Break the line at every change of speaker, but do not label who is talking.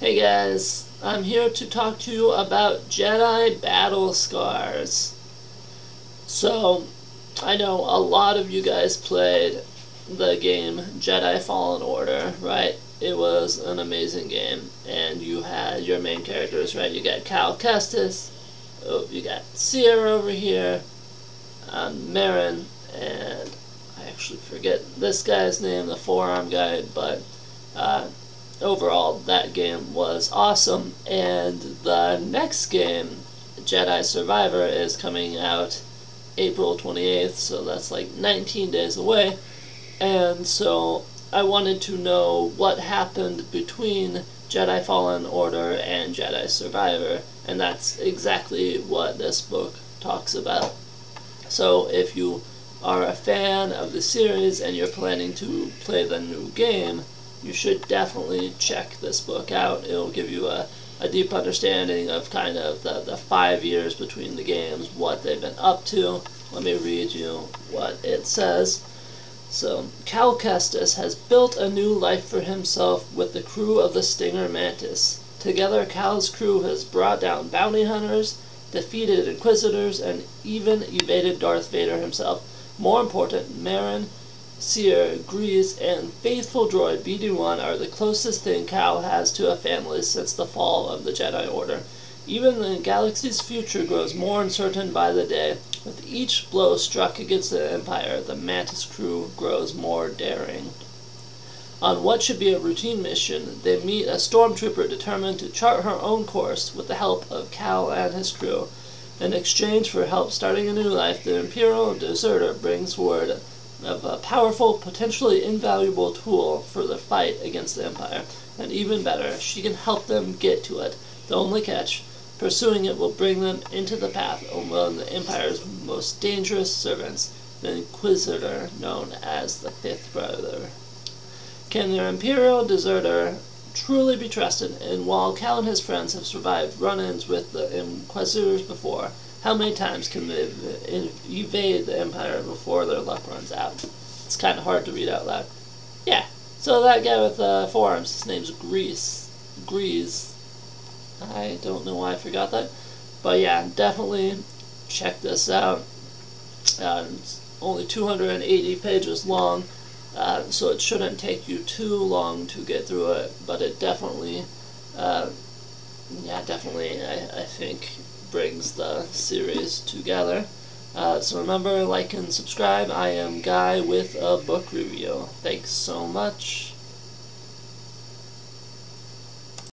Hey guys, I'm here to talk to you about Jedi Battle Scars. So, I know a lot of you guys played the game Jedi Fallen Order, right? It was an amazing game, and you had your main characters, right? You got Cal Kestis, oh, you got Cere over here, um, Merrin, and I actually forget this guy's name, the forearm guy, but uh, overall, that game was awesome. And the next game, Jedi Survivor, is coming out April 28th, so that's like 19 days away. And so I wanted to know what happened between Jedi Fallen Order and Jedi Survivor, and that's exactly what this book talks about. So if you are a fan of the series and you're planning to play the new game, you should definitely check this book out. It'll give you a, a deep understanding of kind of the, the five years between the games, what they've been up to. Let me read you what it says. So, Cal Kestis has built a new life for himself with the crew of the Stinger Mantis. Together, Cal's crew has brought down bounty hunters, defeated inquisitors, and even evaded Darth Vader himself. More important, Merrin Cere, Greez, and faithful droid BD-1 are the closest thing Cal has to a family since the fall of the Jedi Order. Even the galaxy's future grows more uncertain by the day. With each blow struck against the Empire, the Mantis crew grows more daring. On what should be a routine mission, they meet a stormtrooper determined to chart her own course with the help of Cal and his crew. In exchange for help starting a new life, the Imperial deserter brings word of a powerful, potentially invaluable tool for the fight against the Empire. And even better, she can help them get to it. The only catch, pursuing it will bring them into the path of one of the Empire's most dangerous servants, the Inquisitor known as the Fifth Brother. Can their Imperial deserter truly be trusted, and while Cal and his friends have survived run-ins with the Inquisitors before, how many times can they evade the Empire before their luck runs out? It's kind of hard to read out loud. Yeah, so that guy with uh, forearms, his name's Greez. Greez. I don't know why I forgot that. But yeah, definitely check this out. Uh, it's only 280 pages long, uh, so it shouldn't take you too long to get through it, but it definitely, uh, yeah, definitely, I, I think brings the series together. Uh, so remember, like and subscribe. I am Guy with a book review. Thanks so much.